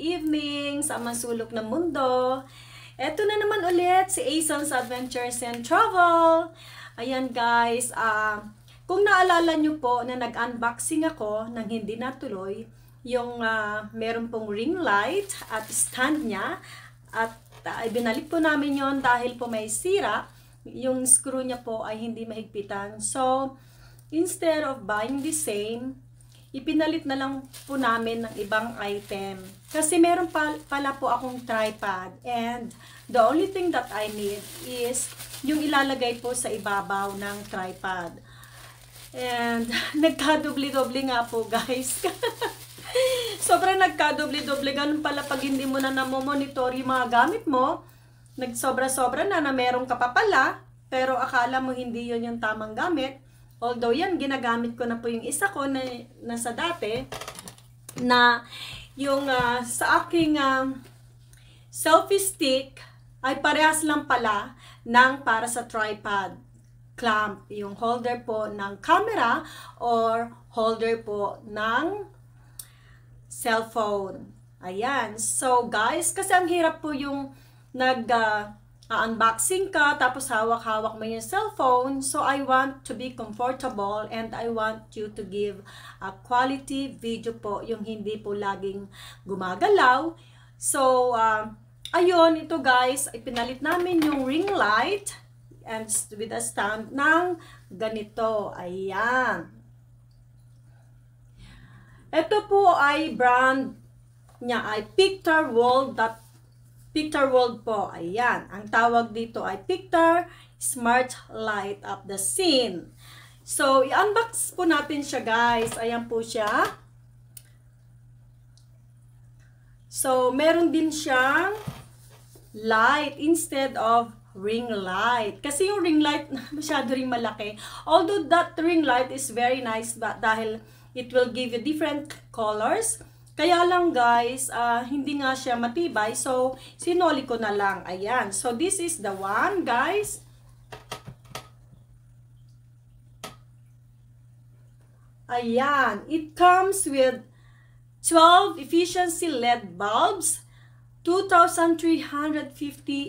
evening sa masulok ng mundo. Eto na naman ulit si Ason's Adventures and Travel. Ayan guys, uh, kung naalala nyo po na nag-unboxing ako ng hindi natuloy, yung uh, meron pong ring light at stand niya at uh, binalik po namin yon dahil po may sira yung screw niya po ay hindi mahigpitan. So, instead of buying the same, ipinalit na lang po namin ng ibang item. Kasi meron pa, pala po akong tripod and the only thing that I need is yung ilalagay po sa ibabaw ng tripod. And nagkadubli-dobli nga po guys. Sobrang nagkadubli-dobli. Ganun pala pag hindi mo na namomonitor yung mga gamit mo. Nagsobra-sobra na na meron ka pa pala. Pero akala mo hindi yon yung tamang gamit Although yan, ginagamit ko na po yung isa ko na nasa dati na yung uh, sa aking uh, selfie stick ay parehas lang pala ng para sa tripod clamp, yung holder po ng camera or holder po ng cellphone. Ayan. So, guys, kasi ang hirap po yung nag uh, unboxing ka, tapos hawak-hawak mo yung cellphone. So, I want to be comfortable and I want you to give a quality video po, yung hindi po laging gumagalaw. So, uh, ayun, ito guys, ipinalit namin yung ring light and with a stand ng ganito. Ayan. Ito po ay brand niya ay pictureworld.com Picture World po. Ayan. Ang tawag dito ay Picture Smart Light Up the Scene. So, i-unbox po natin siya guys. Ayan po siya. So, meron din siyang light instead of ring light. Kasi yung ring light masyado ring malaki. Although that ring light is very nice dahil it will give you different colors. Kaya lang guys, uh, hindi nga siya matibay. So, sinoli ko na lang. Ayan. So, this is the one guys. Ayan. It comes with 12 efficiency LED bulbs, 2,350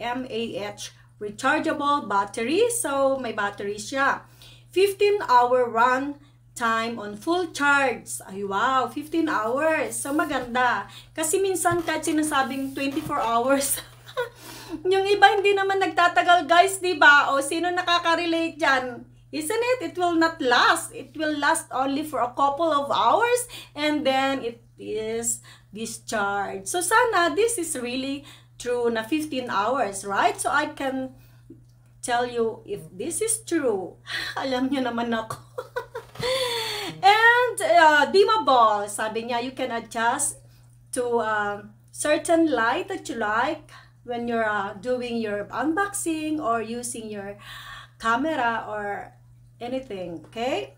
mAh rechargeable battery. So, may battery siya. 15 hour run time on full charge. Ay wow, 15 hours. So maganda. Kasi minsan kahit sinasabing 24 hours, yung iba hindi naman nagtatagal guys, di ba? O sino nakaka-relate dyan? Isn't it? It will not last. It will last only for a couple of hours and then it is discharged. So sana this is really true na 15 hours, right? So I can tell you if this is true. Alam niyo naman ako. And uh, dimmable, sabi niya, you can adjust to uh, certain light that you like when you're uh, doing your unboxing or using your camera or anything, okay?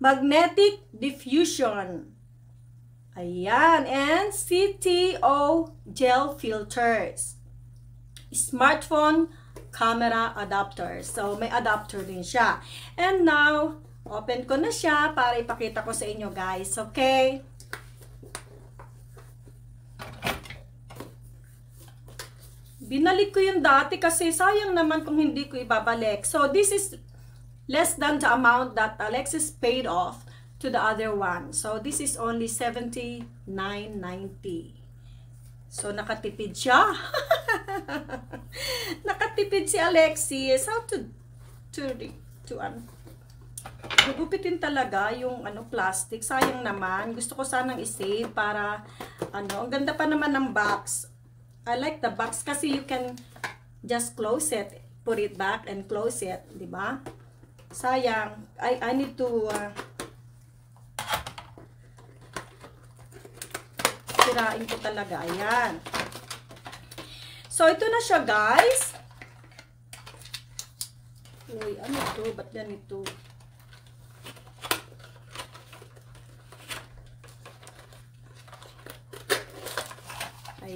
Magnetic diffusion. Ayan. And CTO gel filters. Smartphone camera adapter. So, may adapter din siya. And now, Open ko na siya para ipakita ko sa inyo guys. Okay? Binalik ko yung dati kasi sayang naman kung hindi ko ibabalik. So this is less than the amount that Alexis paid off to the other one. So this is only 79.90. So nakatipid siya. nakatipid si Alexis. How to to to um, gugupitin talaga yung ano plastic. Sayang naman. Gusto ko sanang i-save para ano, ang ganda pa naman ng box. I like the box kasi you can just close it, put it back and close it, 'di ba? Sayang. I I need to uh, sirain ko talaga. Ayan. So, ito na siya, guys. Uy, ano to? Ba't ganito?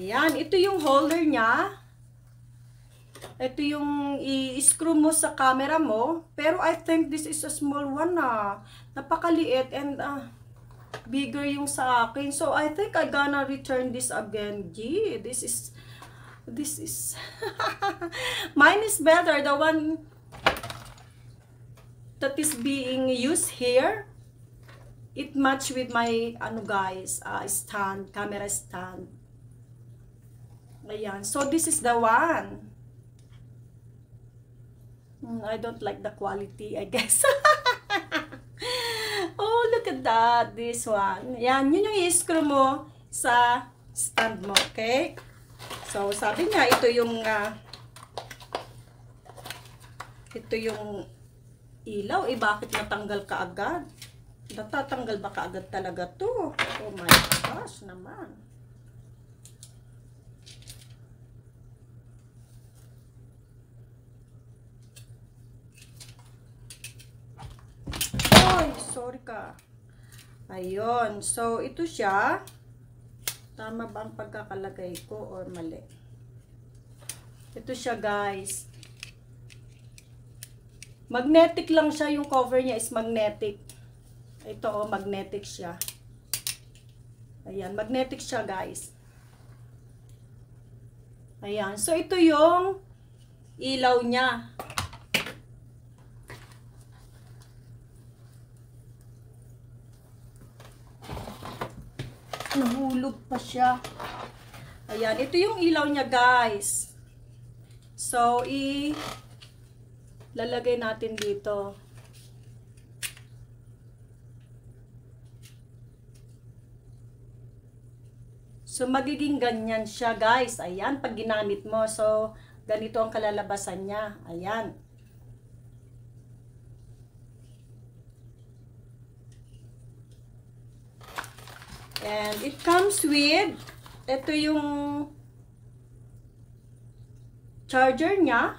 Ayan, ito yung holder niya. Ito yung i-screw mo sa camera mo. Pero I think this is a small one na. Ah. Napakaliit and uh, bigger yung sa akin. So, I think I gonna return this again. Gee, this is, this is, mine is better. The one that is being used here, it match with my, ano guys, uh, stand, camera stand. Ayan. So, this is the one. Hmm, I don't like the quality, I guess. oh, look at that. This one. Yan, yun yung i-screw mo sa stand mo, okay? So, sabi niya, ito yung uh, ito yung ilaw. Eh, bakit natanggal ka agad? Natatanggal ba ka agad talaga to? Oh my gosh naman. Ay, sorry ka. Ayun. So, ito siya. Tama ba ang pagkakalagay ko or mali? Ito siya, guys. Magnetic lang siya. Yung cover niya is magnetic. Ito, oh, magnetic siya. Ayan, magnetic siya, guys. Ayan. So, ito yung ilaw niya. Nahulog pa siya. Ayan, ito yung ilaw niya, guys. So, i lalagay natin dito. So, magiging ganyan siya, guys. Ayan, pag ginamit mo. So, ganito ang kalalabasan niya. Ayan. And it comes with, ito yung charger niya.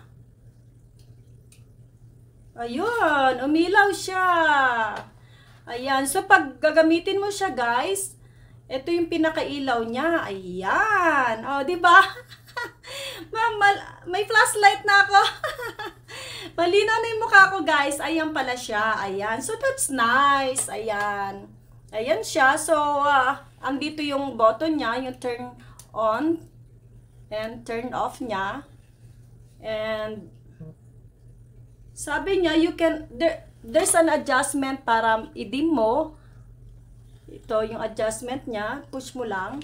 Ayun, umilaw siya. Ayan, so pag gagamitin mo siya guys, ito yung pinakailaw niya. Ayan, o oh, di ba? Ma'am, may flashlight na ako. Malinaw na yung mukha ko guys. Ayan pala siya. Ayan, so that's nice. Ayan. Ayan siya. So, uh, ang dito yung button niya, yung turn on and turn off niya. And, sabi niya, you can, there, there's an adjustment para i-dim mo. Ito yung adjustment niya. Push mo lang.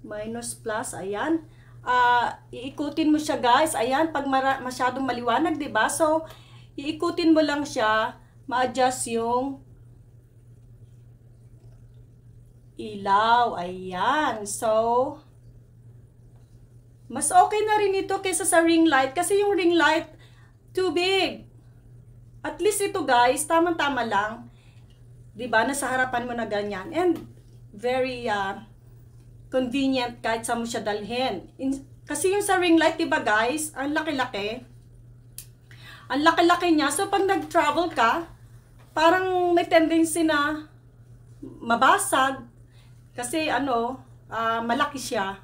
Minus plus, ayan. Uh, iikutin mo siya guys. Ayan, pag masyadong maliwanag, 'di ba? So, iikutin mo lang siya, ma-adjust yung ilaw. Ayan. So, mas okay na rin ito kaysa sa ring light kasi yung ring light too big. At least ito guys, tamang-tama lang. 'Di ba? Nasa harapan mo na ganyan. And very uh, convenient kahit sa mo siya dalhin. In, kasi yung sa ring light, 'di ba guys, ang laki-laki. Ang laki-laki niya. So, pag nag-travel ka, parang may tendency na mabasag. Kasi, ano, uh, malaki siya.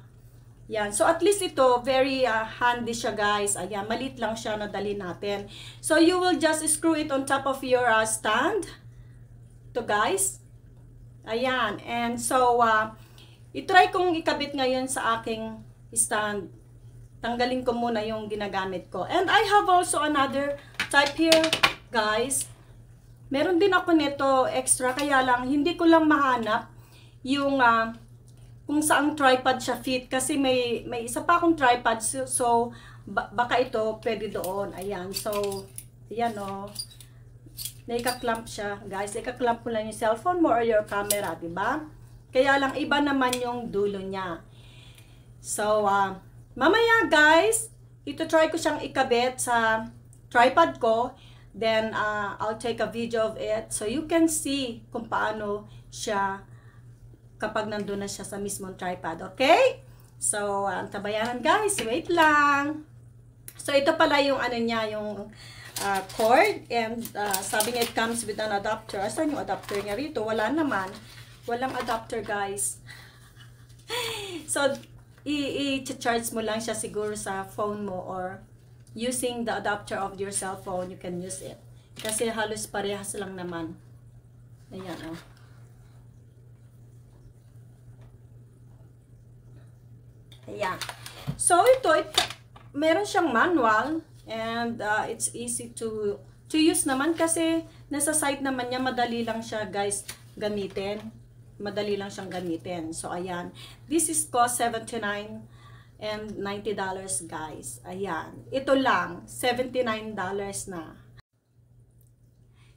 Yan. So, at least ito, very uh, handy siya, guys. Ayan, malit lang siya na dali natin. So, you will just screw it on top of your uh, stand. To guys. Ayan. And so, uh, itry kong ikabit ngayon sa aking stand tanggalin ko muna yung ginagamit ko. And I have also another type here, guys. Meron din ako nito extra, kaya lang hindi ko lang mahanap yung uh, kung saang tripod siya fit. Kasi may, may isa pa akong tripod, so, so baka ito pwede doon. Ayan, so, ayan o. Oh. Naika-clamp siya, guys. Naika-clamp mo lang yung cellphone mo or your camera, ba? Kaya lang iba naman yung dulo niya. So, uh, Mamaya guys, ito try ko siyang ikabit sa tripod ko. Then, uh, I'll take a video of it so you can see kung paano siya kapag nandun na siya sa mismong tripod. Okay? So, ang uh, tabayanan guys, wait lang. So, ito pala yung ano niya, yung uh, cord. And uh, sabi niya, it comes with an adapter. Asan yung adapter niya rito? Wala naman. Walang adapter guys. so, i-charge mo lang siya siguro sa phone mo or using the adapter of your cell phone, you can use it. Kasi halos parehas lang naman. Ayan, oh. Ayan. So, ito, it, meron siyang manual and uh, it's easy to to use naman kasi nasa site naman niya, madali lang siya guys gamitin. Madali lang siyang gamitin. So, ayan. This is cost 79 and $90 guys. Ayan. Ito lang, $79 na.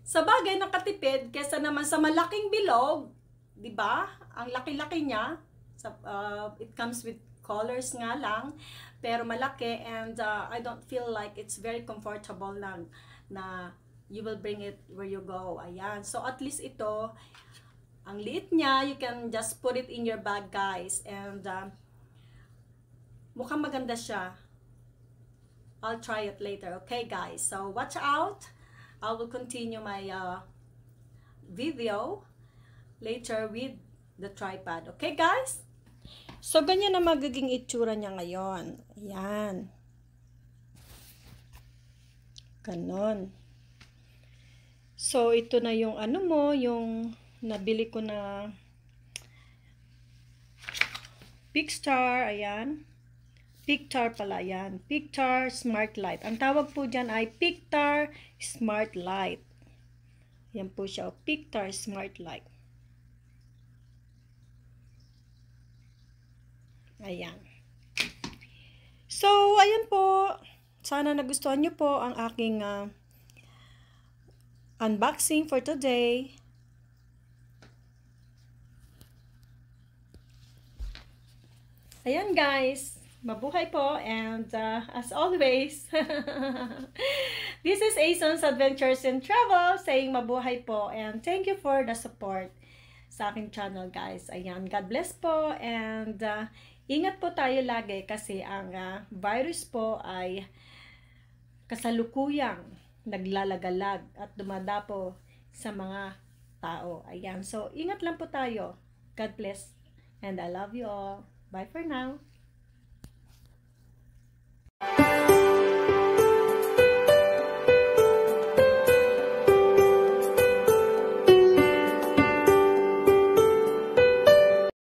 Sa bagay, nakatipid kesa naman sa malaking bilog, 'di ba? Ang laki-laki niya. Sa, uh, it comes with colors nga lang, pero malaki and uh, I don't feel like it's very comfortable lang na you will bring it where you go. Ayan. So at least ito, ang liit niya, you can just put it in your bag guys and uh, mukhang maganda siya. I'll try it later. Okay guys, so watch out. I will continue my uh, video later with the tripod. Okay, guys? So, ganyan na magiging itsura niya ngayon. Ayan. Ganon. So, ito na yung ano mo, yung nabili ko na Pixstar. Ayan. Pictar pala yan. Pictar Smart Light. Ang tawag po dyan ay Pictar Smart Light. Yan po siya. Pictar Smart Light. Ayan. So, ayan po. Sana nagustuhan nyo po ang aking uh, unboxing for today. Ayan guys. Mabuhay po and uh, as always, this is Ason's Adventures and Travel saying mabuhay po and thank you for the support sa aking channel guys. Ayan, God bless po and uh, ingat po tayo lagi kasi ang uh, virus po ay kasalukuyang naglalagalag at dumadapo sa mga tao. Ayan, so ingat lang po tayo. God bless and I love you all. Bye for now.